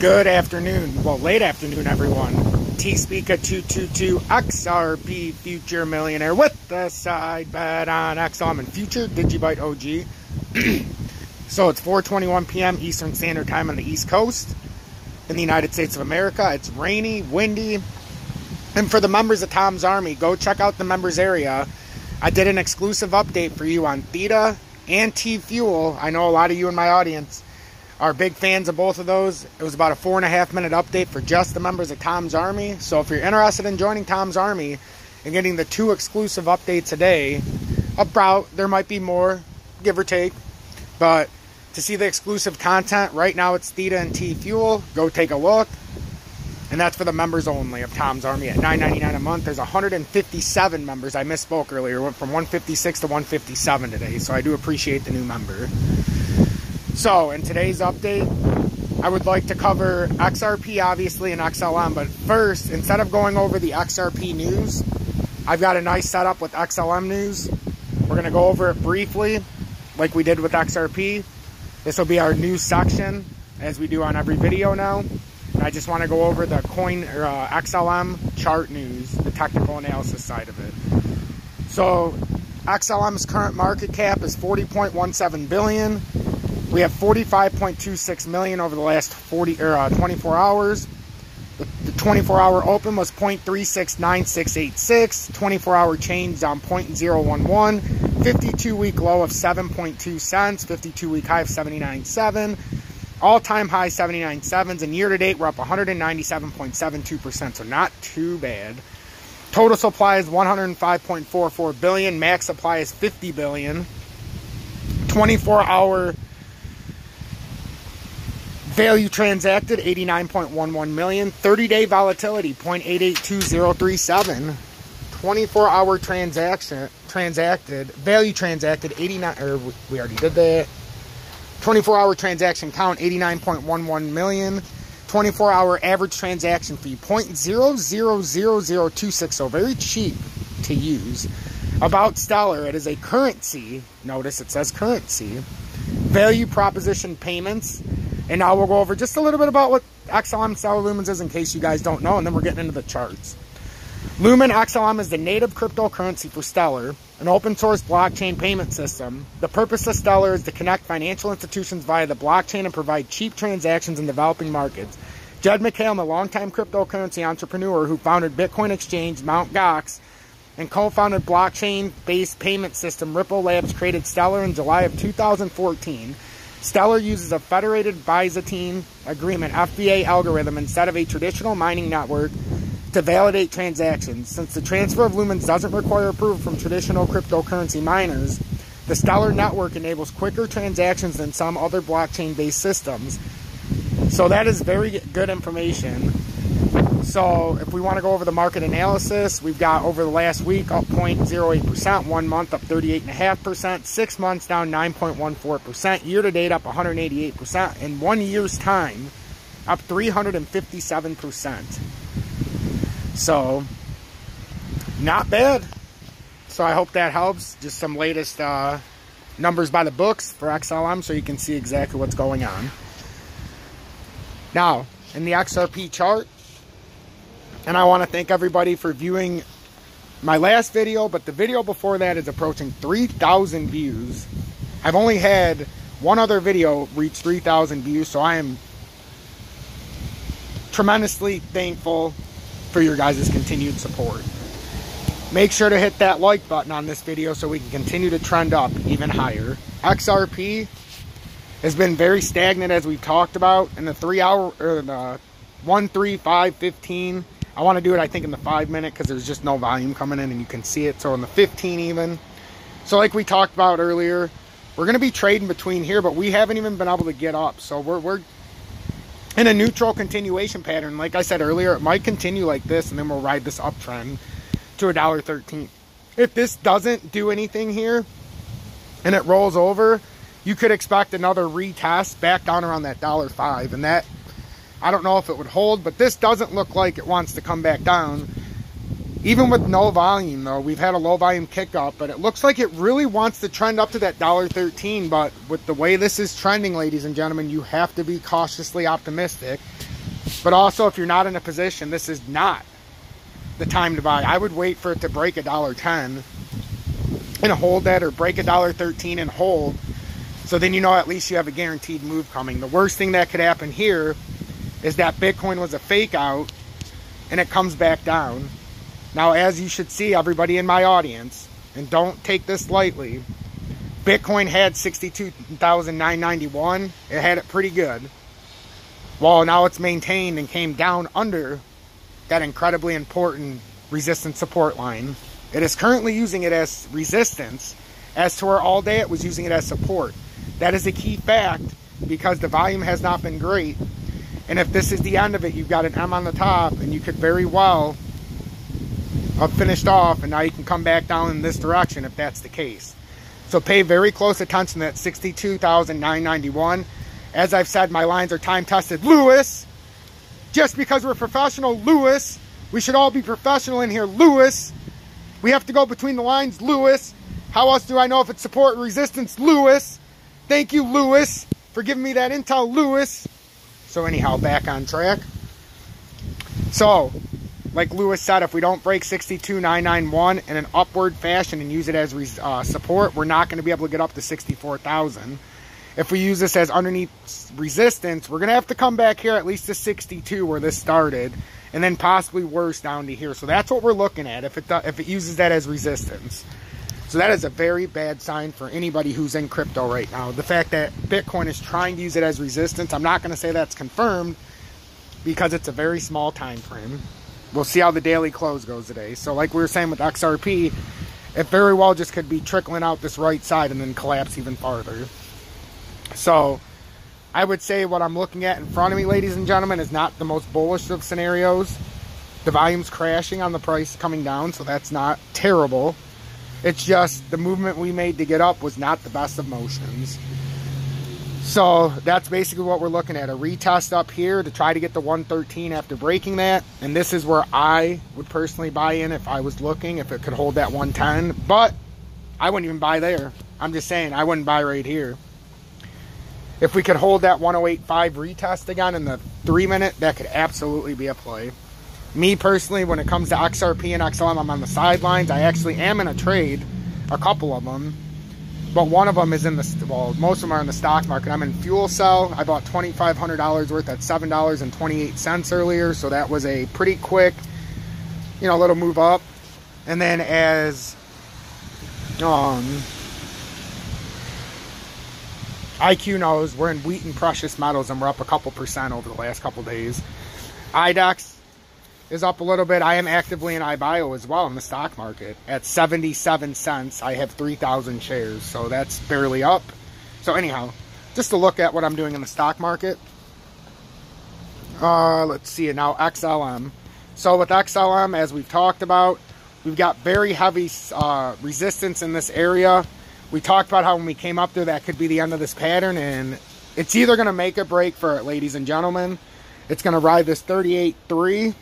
Good afternoon, well, late afternoon, everyone. T Spica 222 XRP Future Millionaire with the side bet on XLM and Future Digibyte OG. so it's 4:21 p.m. Eastern Standard Time on the East Coast in the United States of America. It's rainy, windy, and for the members of Tom's Army, go check out the members area. I did an exclusive update for you on Theta and T Fuel. I know a lot of you in my audience are big fans of both of those. It was about a four and a half minute update for just the members of Tom's Army. So if you're interested in joining Tom's Army and getting the two exclusive updates a day, about there might be more, give or take, but to see the exclusive content, right now it's Theta and T Fuel. Go take a look. And that's for the members only of Tom's Army at $9.99 a month. There's 157 members. I misspoke earlier. Went from 156 to 157 today. So I do appreciate the new member. So, in today's update, I would like to cover XRP, obviously, and XLM. But first, instead of going over the XRP news, I've got a nice setup with XLM news. We're going to go over it briefly, like we did with XRP. This will be our news section, as we do on every video now. And I just want to go over the coin or uh, XLM chart news, the technical analysis side of it. So, XLM's current market cap is 40.17 billion. We have 45.26 million over the last 40 or uh, 24 hours. The, the 24 hour open was 0.369686. 24 hour change down 0.011. 52 week low of 7.2 cents. 52 week high of 79.7. All time high 79 sevens. And year to date, we're up 197.72%. So not too bad. Total supply is 105.44 billion. Max supply is 50 billion. 24 hour Value transacted 89.11 million. 30 day volatility 0.882037. 24 hour transaction transacted value transacted 89 or we already did that. 24 hour transaction count 89.11 million. 24 hour average transaction fee 0.000026 so very cheap to use. About Stellar, it is a currency. Notice it says currency. Value proposition payments and now we'll go over just a little bit about what XLM Stellar Lumens is in case you guys don't know, and then we're getting into the charts. Lumen XLM is the native cryptocurrency for Stellar, an open source blockchain payment system. The purpose of Stellar is to connect financial institutions via the blockchain and provide cheap transactions in developing markets. Jed McCaleb, a longtime cryptocurrency entrepreneur who founded Bitcoin exchange Mt. Gox and co-founded blockchain-based payment system Ripple Labs, created Stellar in July of 2014. Stellar uses a federated Byzantine agreement FBA algorithm instead of a traditional mining network to validate transactions. Since the transfer of lumens doesn't require approval from traditional cryptocurrency miners, the Stellar network enables quicker transactions than some other blockchain based systems. So that is very good information. So if we want to go over the market analysis, we've got over the last week up 0.08%, one month up 38.5%, six months down 9.14%, year to date up 188%, in one year's time up 357%. So not bad. So I hope that helps. Just some latest uh, numbers by the books for XLM so you can see exactly what's going on. Now, in the XRP chart, and I want to thank everybody for viewing my last video, but the video before that is approaching 3,000 views. I've only had one other video reach 3,000 views, so I am tremendously thankful for your guys' continued support. Make sure to hit that like button on this video so we can continue to trend up even higher. XRP has been very stagnant as we've talked about in the three hour or the one, three, five, 15 I want to do it, I think, in the 5 minute because there's just no volume coming in and you can see it. So in the 15 even. So like we talked about earlier, we're going to be trading between here, but we haven't even been able to get up. So we're, we're in a neutral continuation pattern. Like I said earlier, it might continue like this and then we'll ride this uptrend to a dollar thirteen. If this doesn't do anything here and it rolls over, you could expect another retest back down around that dollar five. And that I don't know if it would hold, but this doesn't look like it wants to come back down. Even with no volume, though, we've had a low volume kick up, but it looks like it really wants to trend up to that $1.13. But with the way this is trending, ladies and gentlemen, you have to be cautiously optimistic. But also, if you're not in a position, this is not the time to buy. I would wait for it to break a dollar ten and hold that, or break a dollar thirteen and hold. So then you know at least you have a guaranteed move coming. The worst thing that could happen here is that Bitcoin was a fake out and it comes back down. Now, as you should see, everybody in my audience, and don't take this lightly, Bitcoin had 62,991. It had it pretty good. Well, now it's maintained and came down under that incredibly important resistance support line. It is currently using it as resistance, as to where all day it was using it as support. That is a key fact because the volume has not been great. And if this is the end of it, you've got an M on the top, and you could very well have finished off, and now you can come back down in this direction if that's the case. So pay very close attention to that 62,991. As I've said, my lines are time tested. Lewis, just because we're professional, Lewis, we should all be professional in here, Lewis. We have to go between the lines, Lewis. How else do I know if it's support resistance, Lewis? Thank you, Lewis, for giving me that intel, Lewis. So anyhow, back on track. So, like Lewis said, if we don't break 62,991 in an upward fashion and use it as uh, support, we're not going to be able to get up to 64,000. If we use this as underneath resistance, we're going to have to come back here at least to 62 where this started, and then possibly worse down to here. So that's what we're looking at if it, if it uses that as resistance. So that is a very bad sign for anybody who's in crypto right now. The fact that Bitcoin is trying to use it as resistance, I'm not going to say that's confirmed because it's a very small time frame. We'll see how the daily close goes today. So like we were saying with XRP, it very well just could be trickling out this right side and then collapse even farther. So I would say what I'm looking at in front of me, ladies and gentlemen, is not the most bullish of scenarios. The volume's crashing on the price coming down, so that's not terrible. It's just the movement we made to get up was not the best of motions. So that's basically what we're looking at. A retest up here to try to get the 113 after breaking that. And this is where I would personally buy in if I was looking, if it could hold that 110. But I wouldn't even buy there. I'm just saying, I wouldn't buy right here. If we could hold that 108.5 retest again in the three minute, that could absolutely be a play. Me personally, when it comes to XRP and XLM, I'm on the sidelines. I actually am in a trade, a couple of them, but one of them is in the well, most of them are in the stock market. I'm in fuel cell. I bought $2,500 worth at $7.28 earlier, so that was a pretty quick, you know, little move up. And then as um, IQ knows, we're in wheat and Precious Metals, and we're up a couple percent over the last couple days. IDEX is up a little bit. I am actively in iBio as well in the stock market. At 77 cents, I have 3,000 shares, so that's barely up. So anyhow, just to look at what I'm doing in the stock market. Uh, let's see now XLM. So with XLM, as we've talked about, we've got very heavy uh, resistance in this area. We talked about how when we came up there, that could be the end of this pattern, and it's either going to make a break for it, ladies and gentlemen. It's going to ride this 38.3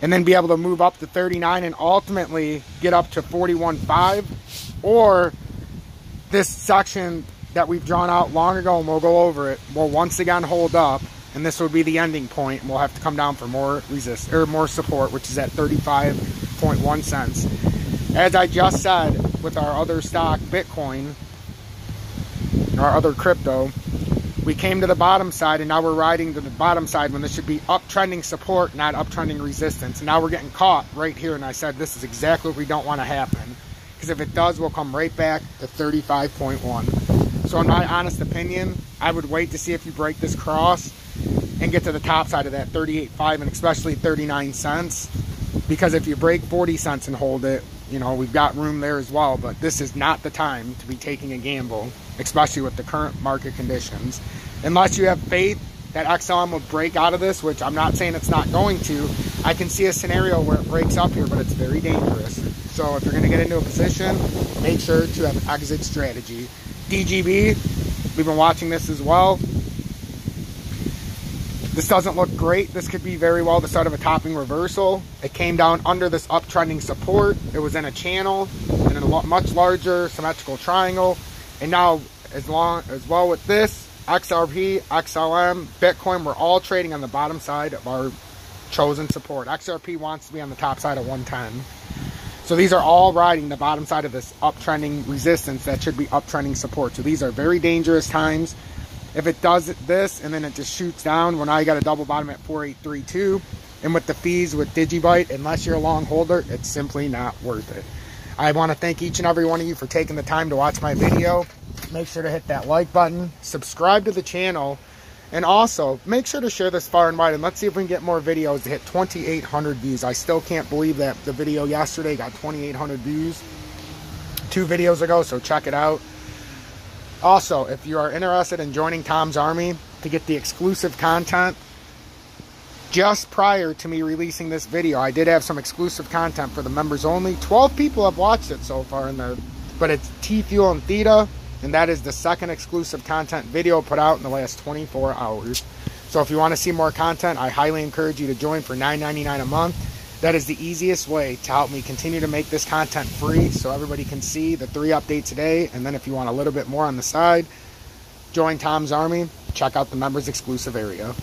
and then be able to move up to 39 and ultimately get up to 41.5 or this section that we've drawn out long ago and we'll go over it will once again hold up and this would be the ending point. And we'll have to come down for more resist or more support which is at 35.1 cents. As i just said with our other stock bitcoin our other crypto we came to the bottom side and now we're riding to the bottom side when this should be uptrending support, not uptrending resistance. And now we're getting caught right here. And I said, this is exactly what we don't want to happen. Because if it does, we'll come right back to 35.1. So in my honest opinion, I would wait to see if you break this cross and get to the top side of that 38.5 and especially 39 cents. Because if you break 40 cents and hold it, you know, we've got room there as well. But this is not the time to be taking a gamble, especially with the current market conditions unless you have faith that XLM will break out of this, which I'm not saying it's not going to, I can see a scenario where it breaks up here, but it's very dangerous. So if you're going to get into a position, make sure to have an exit strategy. DGB, we've been watching this as well. This doesn't look great. This could be very well the start of a topping reversal. It came down under this uptrending support. It was in a channel in a much larger symmetrical triangle. And now as long as well with this, XRP, XLM, Bitcoin, we're all trading on the bottom side of our chosen support. XRP wants to be on the top side of 110. So these are all riding the bottom side of this uptrending resistance that should be uptrending support. So these are very dangerous times. If it does this and then it just shoots down, well now you got a double bottom at 4832. And with the fees with Digibyte, unless you're a long holder, it's simply not worth it. I want to thank each and every one of you for taking the time to watch my video. Make sure to hit that like button, subscribe to the channel, and also make sure to share this far and wide. And let's see if we can get more videos to hit 2,800 views. I still can't believe that the video yesterday got 2,800 views two videos ago, so check it out. Also, if you are interested in joining Tom's Army to get the exclusive content, just prior to me releasing this video, I did have some exclusive content for the members only. 12 people have watched it so far, in the, but it's T Fuel and Theta, and that is the second exclusive content video put out in the last 24 hours. So if you want to see more content, I highly encourage you to join for $9.99 a month. That is the easiest way to help me continue to make this content free so everybody can see the three updates a day. And then if you want a little bit more on the side, join Tom's Army. Check out the members exclusive area.